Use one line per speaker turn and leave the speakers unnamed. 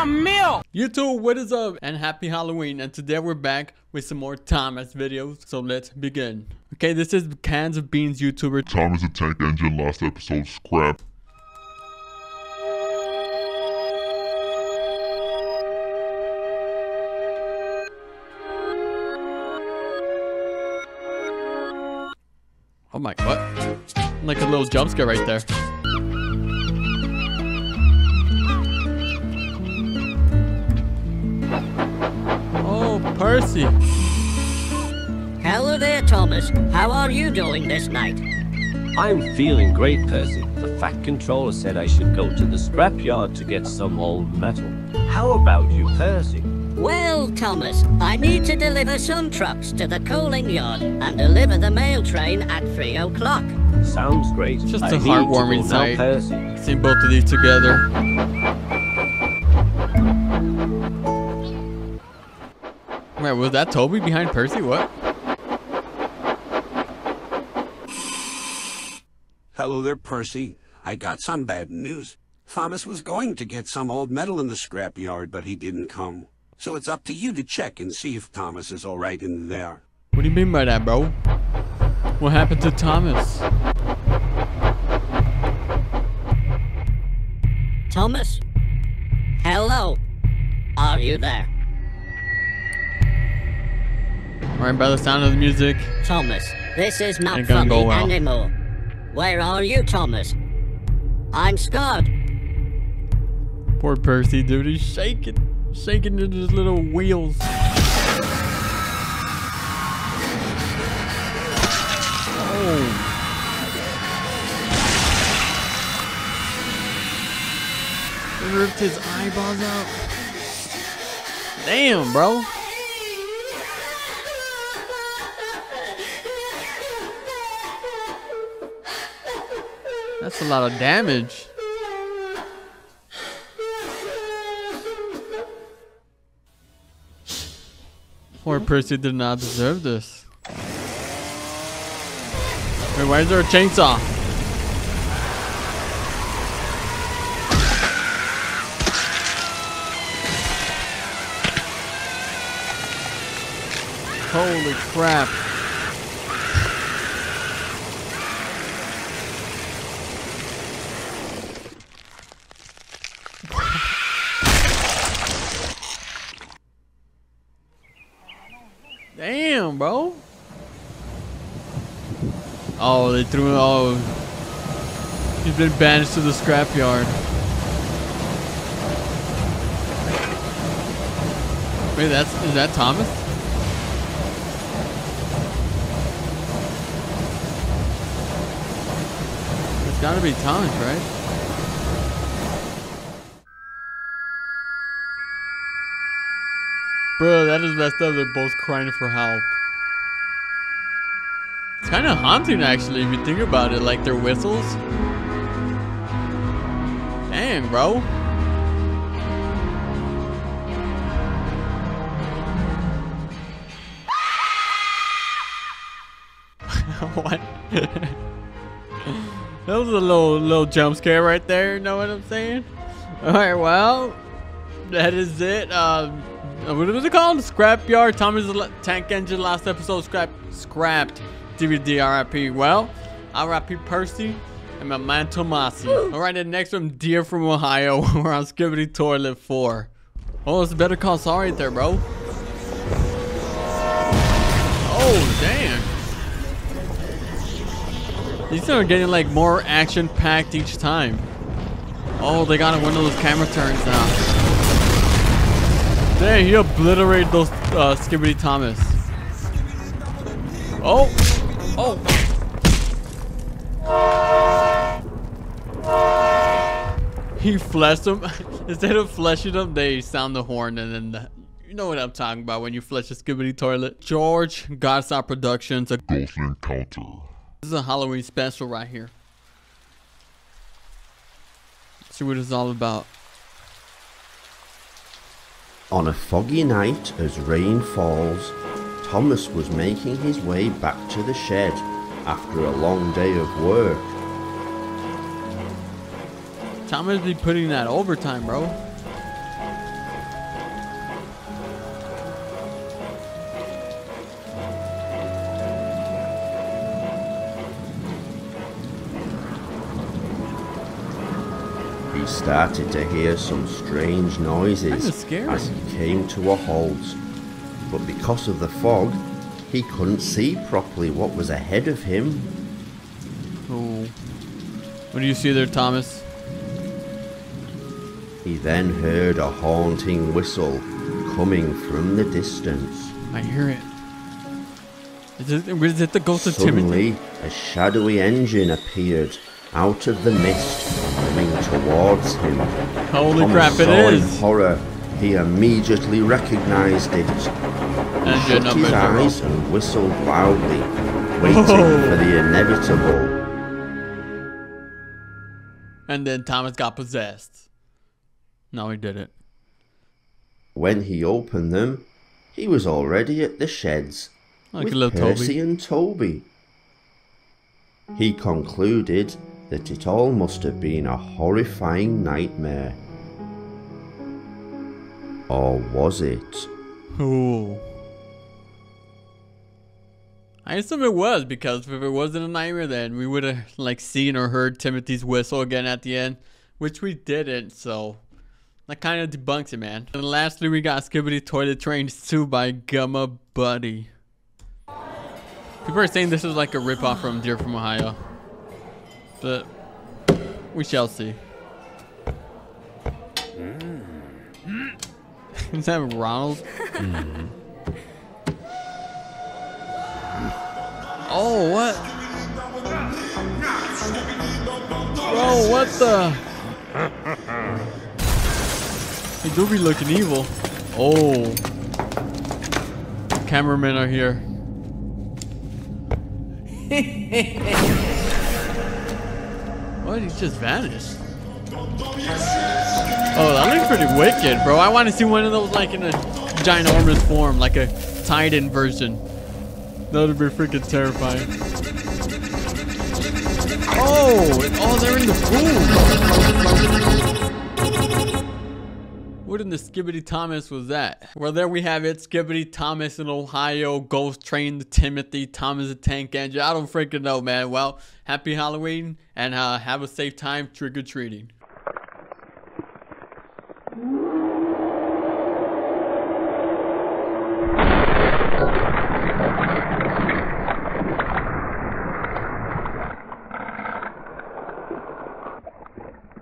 some milk.
YouTube, what is up? And happy Halloween. And today we're back with some more Thomas videos. So let's begin. Okay, this is Cans of Beans YouTuber.
Thomas the Tank Engine last episode scrap.
Oh my, what? Like a little jump scare right there. Percy.
Hello there, Thomas. How are you doing this night?
I'm feeling great, Percy. The Fat Controller said I should go to the scrapyard to get some old metal. How about you, Percy?
Well, Thomas, I need to deliver some trucks to the coaling yard and deliver the mail train at 3 o'clock.
Sounds great.
Just
I
a heartwarming
go
sight.
Now, Percy.
Seeing both of these together. Wait, was that Toby behind Percy? What?
Hello there, Percy. I got some bad news. Thomas was going to get some old metal in the scrapyard, but he didn't come. So it's up to you to check and see if Thomas is all right in there.
What do you mean by that, bro? What happened to Thomas?
Thomas? Hello? Are you there?
Right by the sound of the music.
Thomas, this is not funny
go well.
anymore. Where are you, Thomas? I'm scared.
Poor Percy, dude. He's shaking. Shaking in his little wheels. Oh. Ripped his eyeballs out. Damn, bro. That's a lot of damage. Poor hmm? Percy did not deserve this. Wait, why is there a chainsaw? Holy crap. Damn, bro. Oh, they threw him. Oh, he's been banished to the scrapyard. Wait, that's is that Thomas? It's gotta be Thomas, right? Bro, that is messed up. They're both crying for help. Kind of haunting, actually, if you think about it. Like their whistles. Dang, bro. what? that was a little little jump scare right there. You know what I'm saying? All right, well, that is it. Um, what was it called? Scrapyard. The Tank Engine. Last episode scrap scrapped. DVD RIP. Well, RIP Percy and my man Tomasi. All right, the next one, Deer from Ohio. We're on Skibidi Toilet 4. Oh, it's better call sorry there, bro. Oh, damn. These are getting like more action packed each time. Oh, they got one of those camera turns now. Dang, he obliterated those uh, Skibidi Thomas. Oh, oh. He fleshed them. Instead of fleshing them, they sound the horn and then the, you know what I'm talking about when you flesh a Skibidi toilet. George Garza Productions. A,
Ghost Encounter.
this is a Halloween special right here. Let's see what it's all about.
On a foggy night, as rain falls, Thomas was making his way back to the shed after a long day of work.
Thomas be putting that overtime, bro.
He started to hear some strange noises as he came to a halt but because of the fog, he couldn't see properly what was ahead of him.
Oh. What do you see there, Thomas?
He then heard a haunting whistle coming from the distance.
I hear it. Is it, is it the ghost of Timothy?
Suddenly, a shadowy engine appeared out of the mist, coming towards him.
Holy
Thomas
crap, it is!
horror. He immediately recognized it. He shut
number
his
zero.
eyes and whistled loudly, waiting oh. for the inevitable.
And then Thomas got possessed. No, he didn't.
When he opened them, he was already at the sheds
Like
with
a little
Percy
Toby.
and Toby. He concluded that it all must have been a horrifying nightmare. Or was it?
Ooh. I assume it was because if it wasn't a nightmare, then we would have like seen or heard Timothy's whistle again at the end, which we didn't. So that kind of debunks it, man. And lastly, we got Skibidi Toilet Trains 2 by Gumma Buddy. People are saying this is like a ripoff from Deer from Ohio, but we shall see. Mm. Is that Ronald? Mm-hmm. Oh, what? Bro, what the? He do be looking evil. Oh. Cameramen are here. what? He just vanished. Oh, that looks pretty wicked, bro. I want to see one of those like in a ginormous form, like a Titan version. That would be freaking terrifying. Oh, oh, they're in the pool. What in the Skibidi Thomas was that? Well, there we have it. Skibidi Thomas in Ohio Ghost Train Timothy Thomas the Tank Engine. I don't freaking know, man. Well, happy Halloween and uh, have a safe time trick or treating.